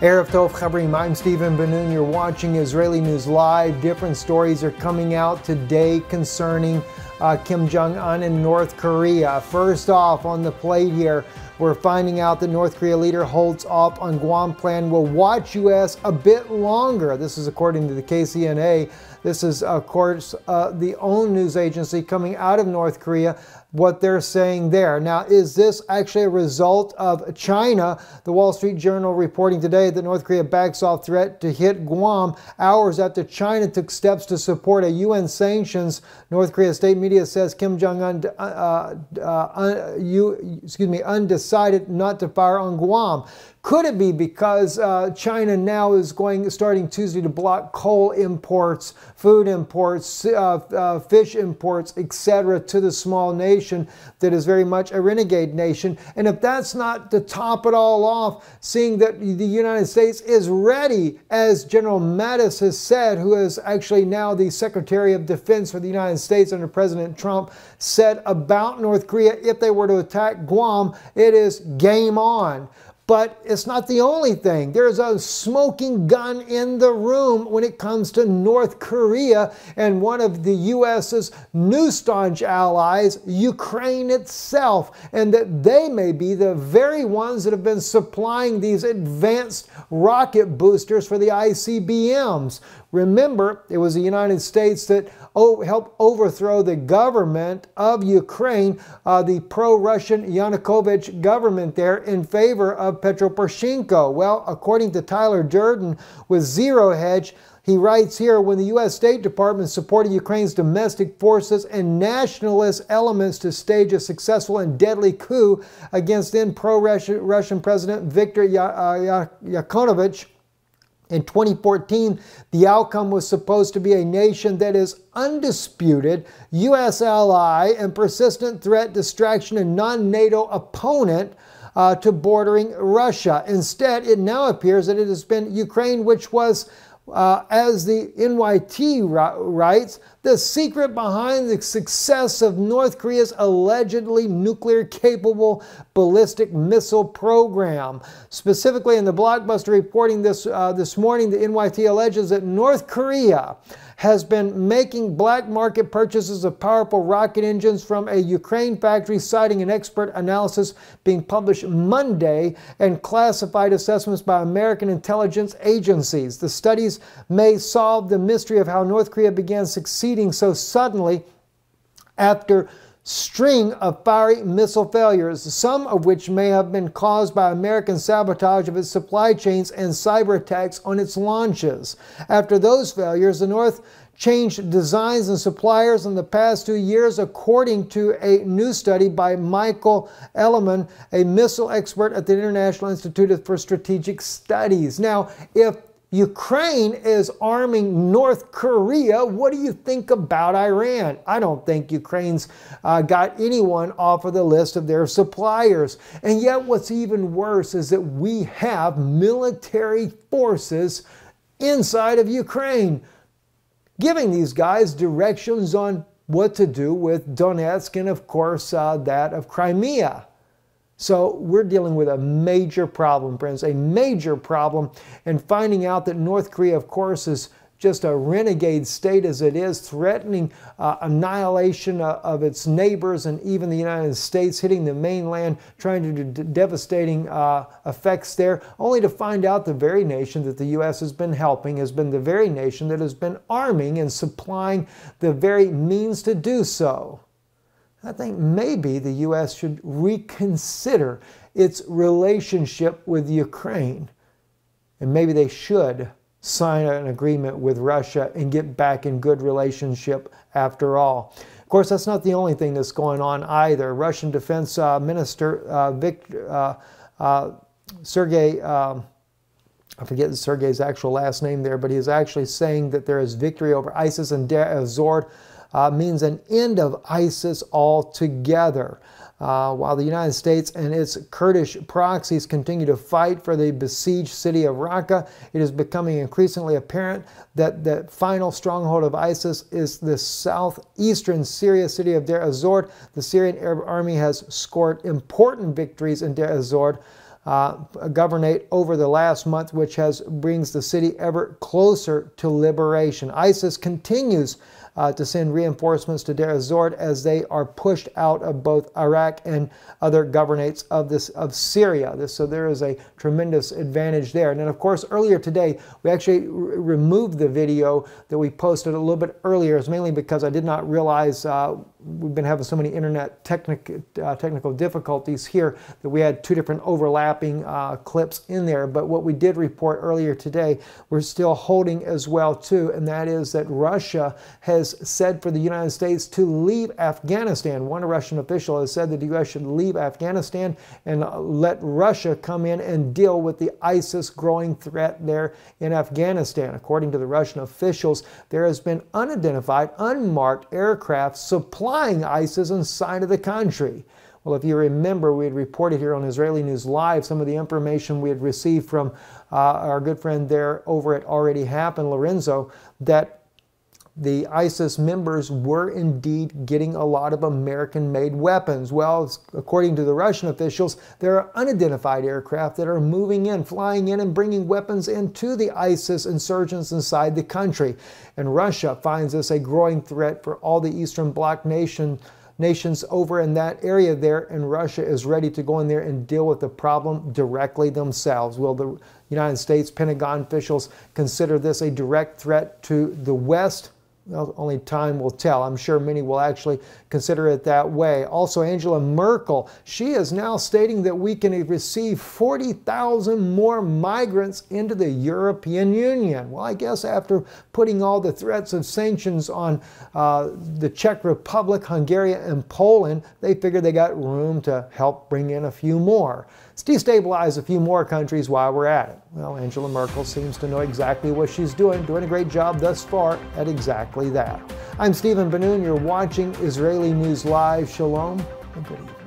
Erev Tov Chaverim, I'm Stephen Ben-Nun. You're watching Israeli News Live. Different stories are coming out today concerning uh, Kim Jong un in North Korea. First off, on the plate here, we're finding out that North Korea leader holds off on Guam plan will watch U.S. a bit longer. This is according to the KCNA. This is, of course, uh, the own news agency coming out of North Korea what they're saying there. Now, is this actually a result of China? The Wall Street Journal reporting today that North Korea backs off threat to hit Guam hours after China took steps to support a UN sanctions. North Korea state media says Kim Jong Un, uh, uh, uh, you, excuse me, undecided not to fire on Guam. Could it be because uh, China now is going starting Tuesday to block coal imports, food imports, uh, uh, fish imports, etc., to the small nation that is very much a renegade nation? And if that's not to top it all off, seeing that the United States is ready, as General Mattis has said, who is actually now the Secretary of Defense for the United States under President Trump, said about North Korea if they were to attack Guam, it is game on. But it's not the only thing. There's a smoking gun in the room when it comes to North Korea and one of the U.S.'s new staunch allies, Ukraine itself, and that they may be the very ones that have been supplying these advanced rocket boosters for the ICBMs. Remember, it was the United States that helped overthrow the government of Ukraine, uh, the pro Russian Yanukovych government there, in favor of Petro Poroshenko. Well, according to Tyler Durden with Zero Hedge, he writes here when the U.S. State Department supported Ukraine's domestic forces and nationalist elements to stage a successful and deadly coup against then pro Russian President Viktor Yanukovych in 2014, the outcome was supposed to be a nation that is undisputed U.S. ally and persistent threat, distraction, and non NATO opponent uh, to bordering Russia. Instead, it now appears that it has been Ukraine, which was uh, as the NYT writes, the secret behind the success of North Korea's allegedly nuclear capable ballistic missile program. Specifically, in the blockbuster reporting this, uh, this morning, the NYT alleges that North Korea has been making black market purchases of powerful rocket engines from a Ukraine factory, citing an expert analysis being published Monday and classified assessments by American intelligence agencies. The studies may solve the mystery of how North Korea began succeeding so suddenly after string of fiery missile failures, some of which may have been caused by American sabotage of its supply chains and cyber attacks on its launches. After those failures, the North changed designs and suppliers in the past two years, according to a new study by Michael Elleman, a missile expert at the International Institute for Strategic Studies. Now, if Ukraine is arming North Korea. What do you think about Iran? I don't think Ukraine's uh, got anyone off of the list of their suppliers. And yet, what's even worse is that we have military forces inside of Ukraine giving these guys directions on what to do with Donetsk and, of course, uh, that of Crimea. So we're dealing with a major problem, friends, a major problem. And finding out that North Korea, of course, is just a renegade state as it is, threatening uh, annihilation uh, of its neighbors and even the United States, hitting the mainland, trying to do devastating uh, effects there, only to find out the very nation that the U.S. has been helping has been the very nation that has been arming and supplying the very means to do so. I think maybe the U.S. should reconsider its relationship with Ukraine. And maybe they should sign an agreement with Russia and get back in good relationship after all. Of course, that's not the only thing that's going on either. Russian Defense uh, Minister uh, Victor, uh, uh, Sergei, um, I forget Sergei's actual last name there, but he is actually saying that there is victory over ISIS and ez-Zor uh, means an end of ISIS altogether. Uh, while the United States and its Kurdish proxies continue to fight for the besieged city of Raqqa, it is becoming increasingly apparent that the final stronghold of ISIS is the southeastern Syria city of Deir ez-Zor. The Syrian Arab Army has scored important victories in Deir ez-Zor uh, governate over the last month, which has brings the city ever closer to liberation. ISIS continues uh, to send reinforcements to Deir ez-Zor as they are pushed out of both Iraq and other governorates of this of Syria. This, so there is a tremendous advantage there. And then, of course, earlier today we actually removed the video that we posted a little bit earlier. It's mainly because I did not realize uh, we've been having so many internet technic, uh, technical difficulties here that we had two different overlapping uh, clips in there. But what we did report earlier today, we're still holding as well too, and that is that Russia has said for the United States to leave Afghanistan. One Russian official has said that the U.S. should leave Afghanistan and let Russia come in and deal with the ISIS growing threat there in Afghanistan. According to the Russian officials, there has been unidentified, unmarked aircraft supplying ISIS inside of the country. Well, if you remember, we had reported here on Israeli News Live some of the information we had received from uh, our good friend there over at Already Happened, Lorenzo, that the ISIS members were indeed getting a lot of American made weapons. Well, according to the Russian officials, there are unidentified aircraft that are moving in, flying in, and bringing weapons into the ISIS insurgents inside the country. And Russia finds this a growing threat for all the Eastern Bloc nation, nations over in that area there, and Russia is ready to go in there and deal with the problem directly themselves. Will the United States Pentagon officials consider this a direct threat to the West? Well, only time will tell. I'm sure many will actually consider it that way. Also, Angela Merkel, she is now stating that we can receive 40,000 more migrants into the European Union. Well, I guess after putting all the threats of sanctions on uh, the Czech Republic, Hungary, and Poland, they figured they got room to help bring in a few more. Let's Destabilize a few more countries while we're at it. Well, Angela Merkel seems to know exactly what she's doing, doing a great job thus far at exactly that. I'm Stephen Ben-Nun. You're watching Israeli News Live. Shalom and good evening.